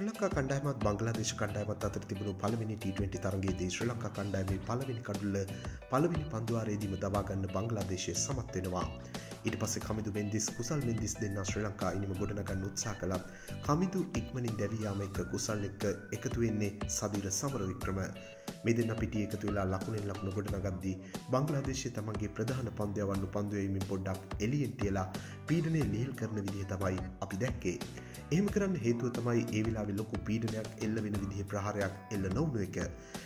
ශ්‍ර ලංකා කණ්ඩායමත් බංගලාදේශ කණ්ඩායමත් අතර තිබුණු පළවෙනි T20 තරගයේදී ශ්‍ර ලංකා කණ්ඩායමේ පළවෙනි කඩුල්ල පළවෙනි පන්දුවාරයේදීම දවාගන්න බංගලාදේශය සමත් වෙනවා. ඊට පස්සේ කමිදු මෙන්දිස් කුසල් මෙන්දිස් දෙන්න ශ්‍ර ලංකා ඉනිම ගොඩනගන්න උත්සා කළත් කමිදු ඉක්මනින් දැවියාම එක්ක කුසල් එක්ක එකතු වෙන්නේ සදිර සමර වික්‍රම. මේ දෙන්න පිටිය එකතු වෙලා ලකුණෙන් ලකුණ ගොඩනගද්දී බංගලාදේශය තමන්ගේ ප්‍රධාන පන්දයවන්නු පන්දුවීමෙන් පොඩ්ඩක් එලියෙන් තියලා පීඩනය ලියල් කරන විදිහ තමයි අපි දැක්කේ. එහෙම කරන්න හේතුව තමයි ඒ වෙලාවෙ ලොකු පීඩනයක් එල්ල වෙන විදිහ ප්‍රහාරයක් එල්ල නොවුණු එක.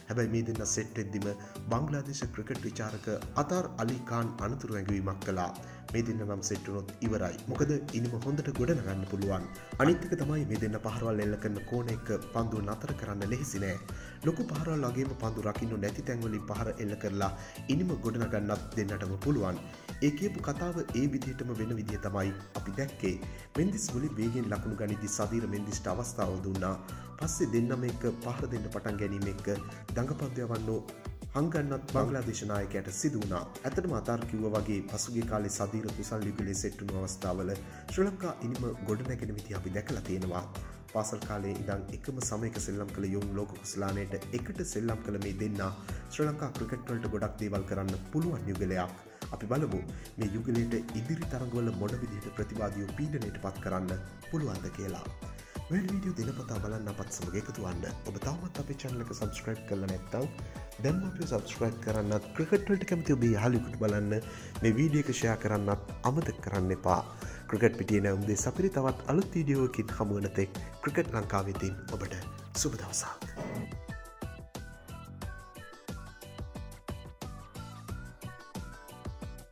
හැබැයි මේ දෙන්න සෙට් වෙද්දිම බංග්ලාදේශ ක්‍රිකට් විචාරක අතාර් අලිකාන් අනතුරු ඇඟවීමක් කළා. මේ දෙන්න නම් සෙට්ටුනොත් ඉවරයි. මොකද ඉනිම හොඳට ගොඩනගන්න පුළුවන්. අනිත් එක තමයි මේ දෙන්න පහරවල් එල්ල කරන කෝණ එක පන්දු නතර කරන්න ලෙහෙසි නෑ. ලොකු පහරවල් වගේම පන්දු රකින්න නැති තැන්වලින් පහර එල්ල කරලා ඉනිම ගොඩනගන්නත් දෙන්නටම පුළුවන්. ඒ කියපු කතාව ඒ විදිහටම වෙන විදිහ තමයි අපි දැක්කේ. මෙන්දිස් මුලින් වේගෙන් ලකුණු ගනි පරිදි සදීර මෙන්දිස්ට අවස්ථාව දුන්නා. පස්සේ දෙන්නම එක්ක පහර දෙන්න පටන් ගැනීම එක්ක දඟපද්‍යවන්නෝ හංගන්නත් බංගලාදේශනායකයට සිදුවනා ඇතට මතාර් කිව්ව වගේ පසුගේ කාලෙ සදීර කුසල් යුගලේ සෙට්ටුණු අවස්ථාවල ශ්‍ර ලංකා ඉනිම ගොඩ නැගෙන විති අපි දැකලා තියෙනවා. පාසල් කාලේ ඉදං එකම සමයක සෙල්ලම් කළ යොම් ලෝක කුස්ලානයට එකට සෙල්ලම් කළ මේ දෙන්න ශ්‍ර ලංකා ක්‍රිකට්වලට ගොඩක් දේවල් කරන්න පුළුවන් යුගලයක්. අපි බලමු මේ යුගලයට ඉදිරි තරගවල මොඩ විදිහට ප්‍රතිවාදියෝ පීඩනයට පත් කරන්න පුළුවන්ද කියලා. වැඩ වීඩියෝ දිනපතා බලන්න අපත් සමග එකතුවන්න ඔබ තවමත් අපේ චැනලක සබස්ක්‍රයිබ් කල නැත්තව දැම් අප සබස්ක්‍රයිබ් කරන්නත් ක්‍රිකට්වලට කැමති ඔබේ හලිකුට බලන්න මේ වීඩියක ෂයා කරන්නත් අමතක කරන්න එපා ක්‍රිකට් පිටිය නැවම්දේ සපිරි තවත් අලුත් වීඩියෝකින් හමුවනතෙක් ක්‍රිකට් ලංකාවෙතින් ඔබට සුබදවසා.